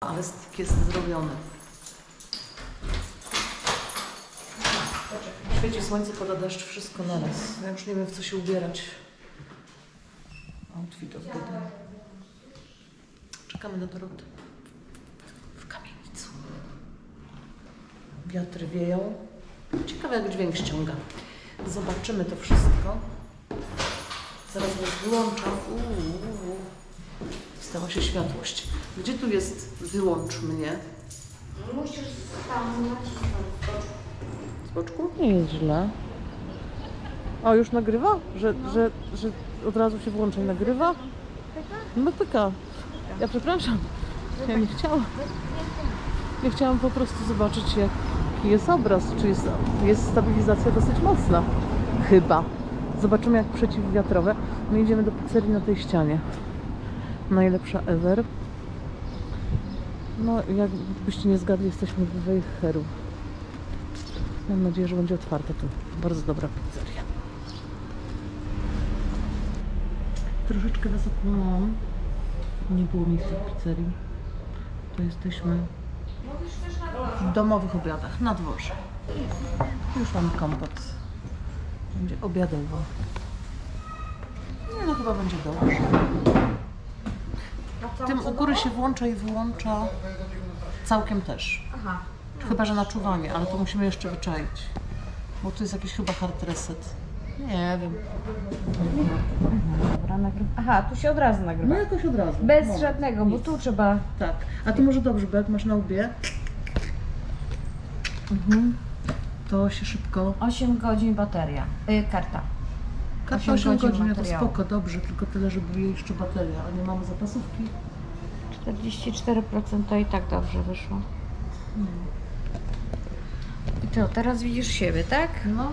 Ale styk jest zrobiony. Świeci słońce, pada deszcz, wszystko naraz. Ja już nie wiem w co się ubierać. Outfit of the day. Czekamy na Dorotę. W kamienicu. Wiatry wieją. Ciekawe jak dźwięk ściąga. Zobaczymy to wszystko. Zaraz go wyłączam. Uuu. Stała się światłość. Gdzie tu jest wyłącz mnie? Musisz tam nacisnąć. Z boczku? Nie jest źle. O, już nagrywa? Że, że, że od razu się włącza i nagrywa? No pyka. Ja przepraszam. Ja nie chciałam. Nie chciałam po prostu zobaczyć jaki jest obraz. Czy jest, jest stabilizacja dosyć mocna. Chyba. Zobaczymy jak przeciwwiatrowe. My idziemy do pizzerii na tej ścianie. Najlepsza ever. No, jakbyście nie zgadli, jesteśmy w Wejheru. Mam nadzieję, że będzie otwarta tu. Bardzo dobra pizzeria. Troszeczkę was okłamałam. Nie było miejsca w pizzerii. To jesteśmy w domowych obiadach na dworze. Już mam kompot. Będzie obiadowo. No, chyba będzie dobrze. Tym u góry się włącza i wyłącza całkiem też. Aha. Chyba, że na czuwanie, ale to musimy jeszcze wyczaić. Bo tu jest jakiś chyba hard reset. Nie wiem. Dobra, nagrywa. Aha, tu się od razu nagrywa. No jakoś od razu. Bez No, żadnego, bo nic. tu trzeba. Tak. A to może dobrze, bo jak masz na łbie, mhm. to się szybko... 8 godzin bateria. Y, karta. Karta Osiem 8 godzin godzin, ja to spoko, dobrze, tylko tyle, żeby jeszcze bateria, a nie mamy zapasówki. 44% to i tak dobrze wyszło. I to, teraz widzisz siebie, tak? No,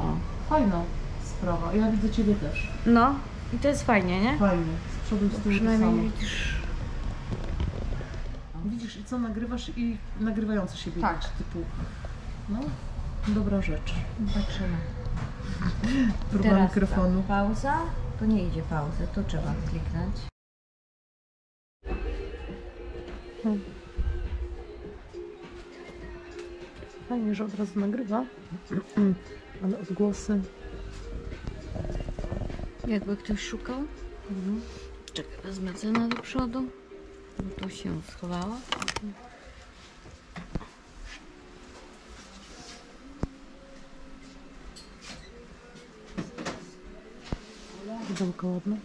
fajna sprawa. Ja widzę Ciebie też. No. I to jest fajnie, nie? Fajnie. Z przodu i z tyłu to Przynajmniej widzisz. Widzisz i co nagrywasz i nagrywające się widać Tak. typu. No, dobra rzecz. Patrzymy. Próba Teraz mikrofonu. tak, pauza. To nie idzie pauzy, tu trzeba kliknąć. Fajnie, że od razu nagrywa. Ale odgłosy. Jakby ktoś szukał. Mhm. Czekaj, wezmę cenę do przodu. No tu się schowała. Pudełko ładne.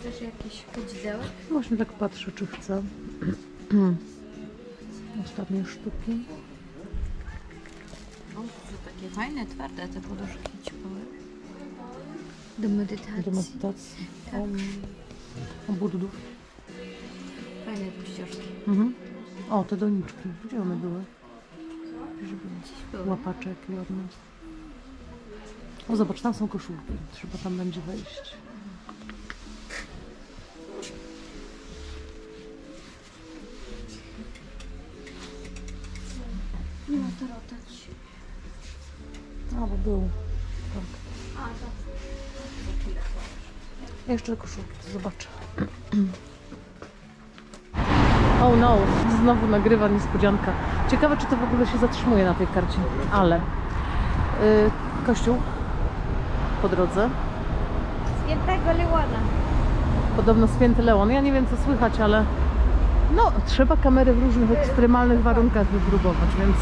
Chcesz jakiś podzidełek? Właśnie tak patrzę, czy chcę. Ostatnie sztuki. O, to takie fajne, twarde te poduszki ciupowe. Do medytacji. Do medytacji. Om. O buddów. Fajne te ścieżki. Mhm. O, te doniczki. Gdzie one były? Gdzieś były. Łapaczek ładne. O, zobacz, tam są koszulki. Trzeba tam będzie wejść. Nie ma to rotać. A, bo był. Tak. A, to Jeszcze koszulki, to zobaczę. Oh no, znowu nagrywa niespodzianka. Ciekawe, czy to w ogóle się zatrzymuje na tej karcie. Ale. Yy, kościół po drodze. Świętego Leona. Podobno święty Leon. Ja nie wiem, co słychać, ale no, trzeba kamery w różnych ekstremalnych warunkach wypróbować, więc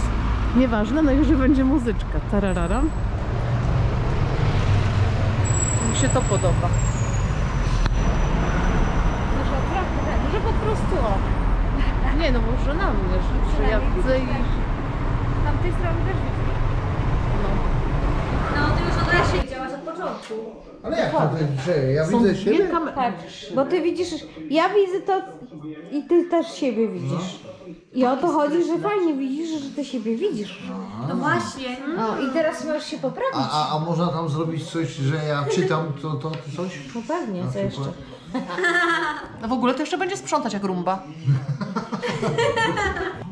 nieważne, no i że będzie muzyczka. Tararara. Mi się to podoba. Może odwrotnie, tak. Że po prostu o. Nie no, może na mnie, że, że ja widzę i Z tamtej strony też widzę. no. No, ty już od razu wiedziałaś Ale jak to jest, że ja Są widzę dwie siebie? kamery. Tak, bo ty widzisz, ja widzę to i ty też siebie widzisz. I o to chodzi, że fajnie widzisz, że ty siebie widzisz. No właśnie. No i teraz możesz się poprawić. A, a, a można tam zrobić coś, że ja czytam to, to coś? No pewnie, co jeszcze? No w ogóle to jeszcze będzie sprzątać jak rumba.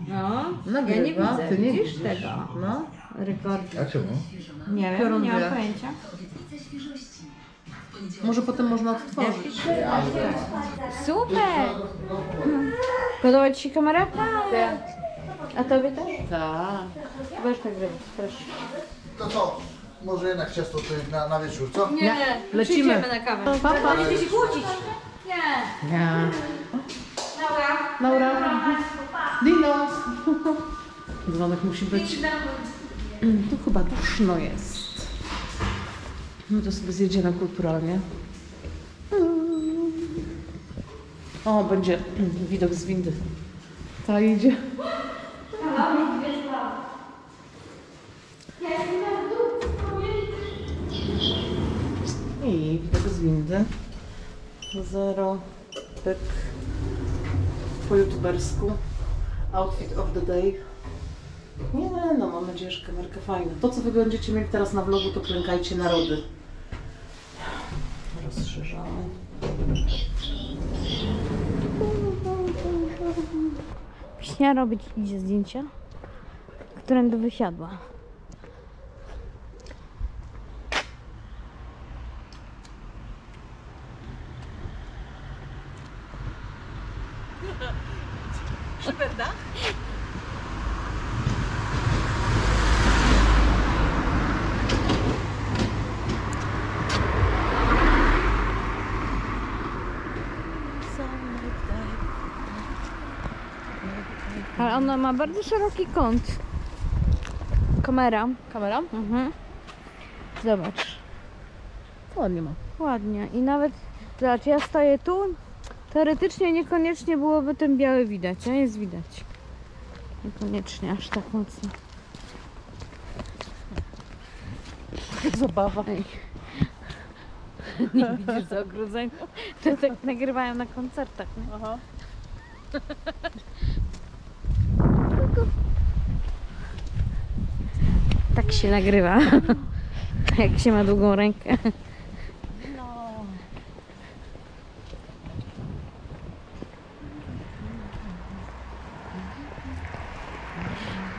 No, Nagrywa, ja nie widzę. ty nie widzisz widzisz. tego? No. Rekord. A czemu? Nie wiem, Piorun nie mam wie. pojęcia. Może potem można odtworzyć. Super! Podoba Ci się kamera? Tak. A Tobie też? Tak. Weź tak zrobić, proszę. To co? Może jednak ciasto tutaj na, na wieczór, co? Nie, Lecimy. przyjdziemy na kawę. Pa, pa. Będziecie się kłócić. Nie. Nie. Laura. Dino. Dzwonek musi być. Tu chyba duszno jest. No to sobie zjedziemy kulturalnie. O, będzie widok z windy. Ta idzie. I widok z windy. Zero, pyk. Po youtubersku. Outfit of the day. Nie no, że kamerka fajna. To, co wy będziecie mieli teraz na vlogu, to klękajcie narody. Rozszerzamy. Śnia robić idzie zdjęcia, którędy wysiadła. Ale ona ma bardzo szeroki kąt. Kamera. Kamera? Mhm. Zobacz. Ładnie ma. Ładnie. I nawet, zobacz, ja stoję tu. Teoretycznie niekoniecznie byłoby ten biały widać, a jest widać. Niekoniecznie aż tak mocno. Zabawa. Ej. Nie widzisz za ogrodzenia? To tak nagrywają na koncertach, nie? Aha. Tak się nagrywa. Jak się ma długą rękę.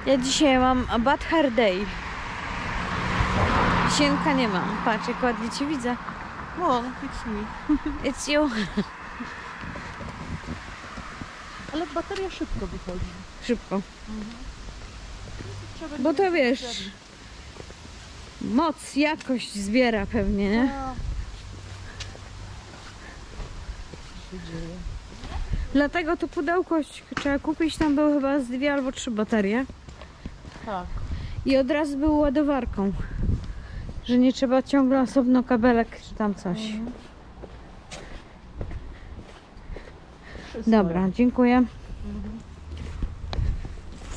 Ja dzisiaj mam a bad hair day. Sienka nie mam. Patrz, jak ładnie cię widzę. No, it's me. It's you. Ale bateria szybko wychodzi. Szybko. Trzeba Bo to wiesz, moc, jakość zbiera pewnie, nie? Dlatego to pudełko trzeba kupić, tam były chyba z dwie albo trzy baterie. Tak. I od razu był ładowarką. Że nie trzeba ciągle osobno kabelek czy tam coś. Wszyscy Dobra, dziękuję.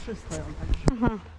Wszyscy mają także. Aha.